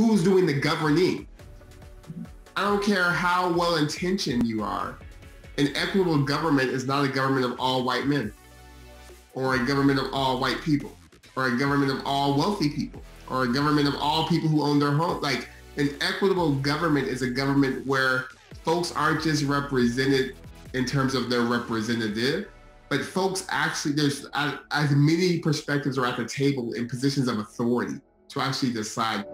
who's doing the governing. I don't care how well intentioned you are. An equitable government is not a government of all white men or a government of all white people or a government of all wealthy people or a government of all people who own their home. Like an equitable government is a government where folks aren't just represented in terms of their representative, but folks actually, there's as many perspectives are at the table in positions of authority to actually decide.